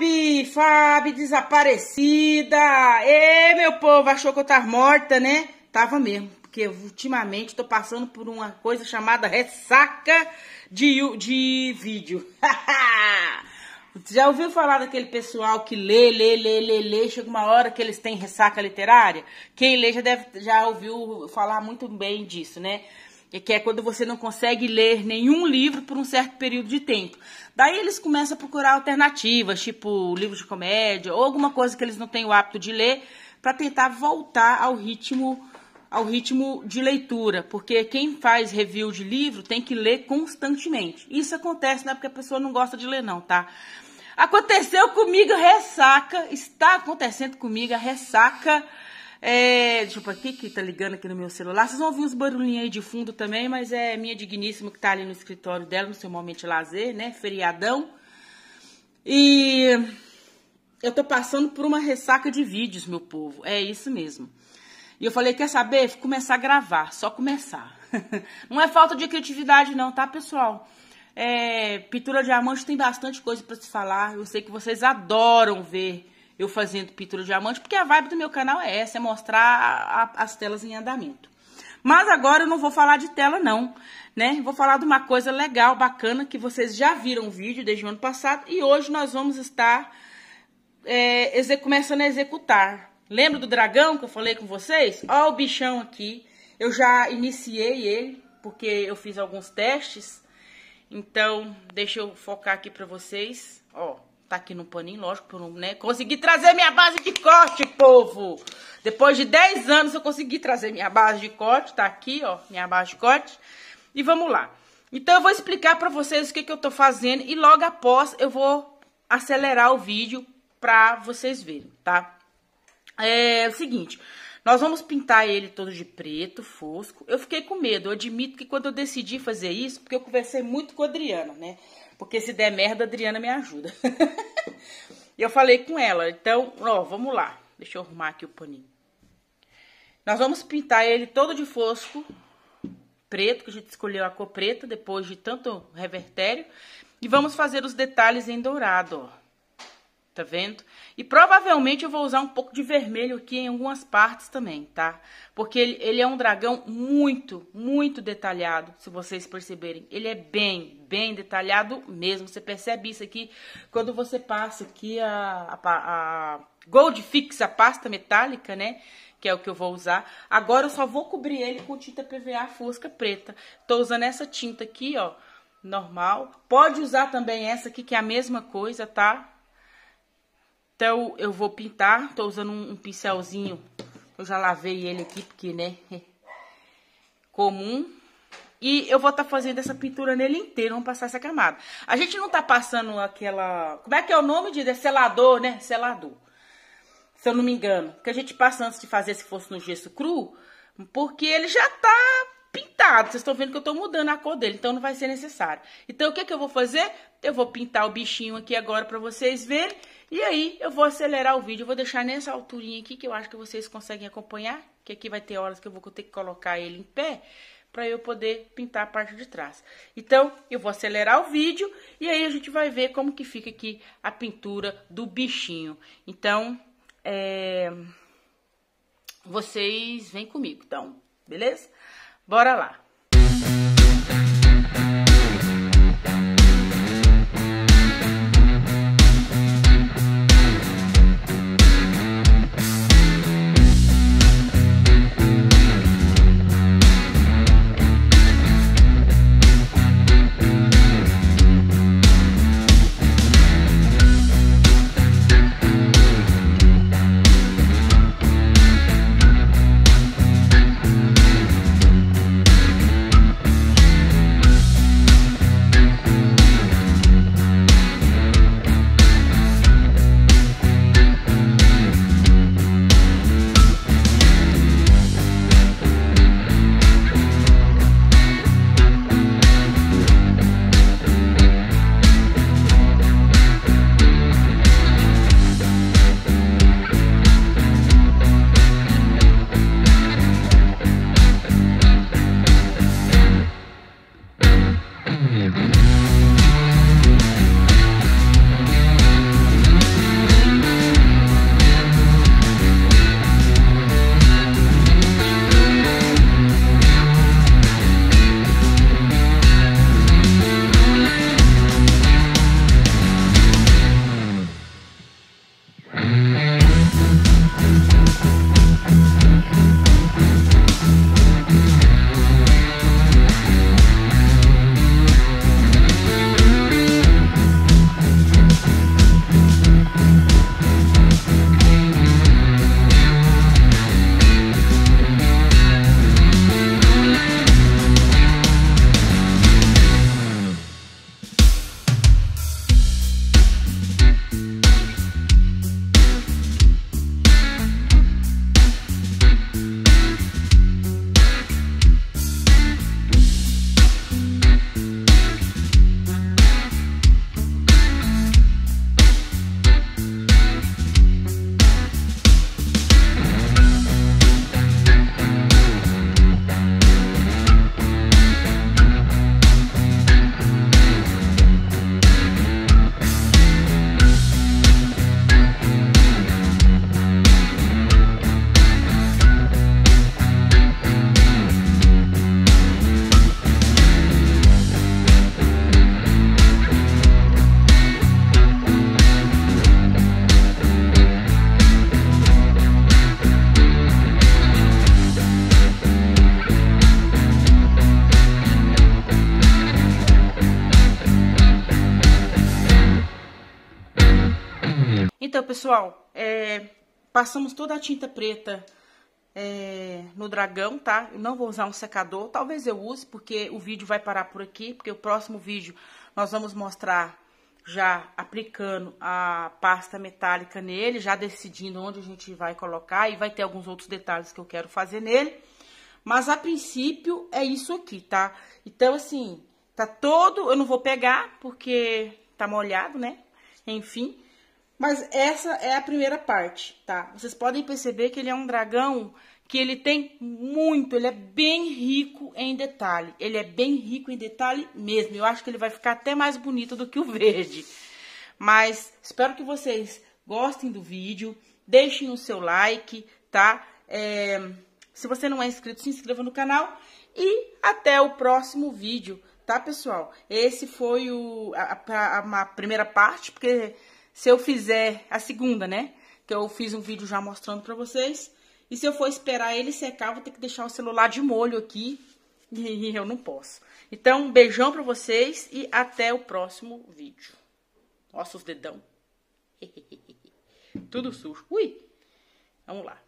Fábio, Fábio, desaparecida. Ê, meu povo, achou que eu tava morta, né? Tava mesmo, porque ultimamente tô passando por uma coisa chamada ressaca de, de vídeo. Já ouviu falar daquele pessoal que lê, lê, lê, lê, lê, chega uma hora que eles têm ressaca literária? Quem lê já, deve, já ouviu falar muito bem disso, né? Que é quando você não consegue ler nenhum livro por um certo período de tempo. Daí eles começam a procurar alternativas, tipo livros de comédia ou alguma coisa que eles não têm o hábito de ler, para tentar voltar ao ritmo ao ritmo de leitura, porque quem faz review de livro tem que ler constantemente. Isso acontece não é porque a pessoa não gosta de ler não, tá? Aconteceu comigo ressaca, está acontecendo comigo a ressaca é, deixa eu ver aqui, que tá ligando aqui no meu celular. Vocês vão ouvir uns barulhinhos aí de fundo também, mas é minha digníssima que tá ali no escritório dela, no seu momento de lazer, né? Feriadão. E eu tô passando por uma ressaca de vídeos, meu povo. É isso mesmo. E eu falei, quer saber? Começar a gravar, só começar. não é falta de criatividade não, tá, pessoal? É, pintura diamante tem bastante coisa para se falar. Eu sei que vocês adoram ver eu fazendo pintura diamante, porque a vibe do meu canal é essa, é mostrar a, as telas em andamento. Mas agora eu não vou falar de tela não, né? Vou falar de uma coisa legal, bacana, que vocês já viram o vídeo desde o ano passado e hoje nós vamos estar é, começando a executar. Lembra do dragão que eu falei com vocês? Ó o bichão aqui, eu já iniciei ele, porque eu fiz alguns testes. Então, deixa eu focar aqui pra vocês, ó tá aqui no paninho, lógico, não, né? Consegui trazer minha base de corte, povo! Depois de 10 anos eu consegui trazer minha base de corte, tá aqui, ó, minha base de corte. E vamos lá. Então eu vou explicar pra vocês o que, que eu tô fazendo e logo após eu vou acelerar o vídeo pra vocês verem, tá? É o seguinte, nós vamos pintar ele todo de preto, fosco. Eu fiquei com medo, eu admito que quando eu decidi fazer isso, porque eu conversei muito com a Adriana, né? Porque se der merda, a Adriana me ajuda. E eu falei com ela, então, ó, vamos lá. Deixa eu arrumar aqui o paninho. Nós vamos pintar ele todo de fosco, preto, que a gente escolheu a cor preta, depois de tanto revertério. E vamos fazer os detalhes em dourado, ó. Tá vendo? E provavelmente eu vou usar um pouco de vermelho aqui em algumas partes também, tá? Porque ele, ele é um dragão muito, muito detalhado, se vocês perceberem. Ele é bem, bem detalhado mesmo. Você percebe isso aqui quando você passa aqui a, a, a Gold Fix, a pasta metálica, né? que é o que eu vou usar. Agora eu só vou cobrir ele com tinta PVA fosca preta. Tô usando essa tinta aqui, ó, normal. Pode usar também essa aqui, que é a mesma coisa, tá? Então, eu vou pintar. Tô usando um, um pincelzinho. Eu já lavei ele aqui, porque, né? Comum. E eu vou estar tá fazendo essa pintura nele inteiro. Vamos passar essa camada. A gente não tá passando aquela... Como é que é o nome de selador, né? Selador. Se eu não me engano. Que a gente passa antes de fazer se fosse no gesso cru. Porque ele já tá pintado. Vocês estão vendo que eu estou mudando a cor dele, então não vai ser necessário. Então, o que, que eu vou fazer? Eu vou pintar o bichinho aqui agora para vocês verem. E aí, eu vou acelerar o vídeo. Eu vou deixar nessa alturinha aqui, que eu acho que vocês conseguem acompanhar. Que aqui vai ter horas que eu vou ter que colocar ele em pé para eu poder pintar a parte de trás. Então, eu vou acelerar o vídeo e aí a gente vai ver como que fica aqui a pintura do bichinho. Então, é... vocês vêm comigo, então, beleza? Bora lá! Pessoal, é, passamos toda a tinta preta é, no dragão, tá? Eu não vou usar um secador, talvez eu use, porque o vídeo vai parar por aqui, porque o próximo vídeo nós vamos mostrar já aplicando a pasta metálica nele, já decidindo onde a gente vai colocar e vai ter alguns outros detalhes que eu quero fazer nele. Mas a princípio é isso aqui, tá? Então, assim, tá todo... Eu não vou pegar porque tá molhado, né? Enfim, mas essa é a primeira parte, tá? Vocês podem perceber que ele é um dragão que ele tem muito, ele é bem rico em detalhe. Ele é bem rico em detalhe mesmo. Eu acho que ele vai ficar até mais bonito do que o verde. Mas espero que vocês gostem do vídeo. Deixem o seu like, tá? É, se você não é inscrito, se inscreva no canal. E até o próximo vídeo, tá, pessoal? Esse foi o, a, a, a primeira parte, porque se eu fizer a segunda, né? Que eu fiz um vídeo já mostrando pra vocês. E se eu for esperar ele secar, vou ter que deixar o celular de molho aqui. E eu não posso. Então, um beijão pra vocês e até o próximo vídeo. Nossa, os dedão. Tudo sujo. Ui! Vamos lá.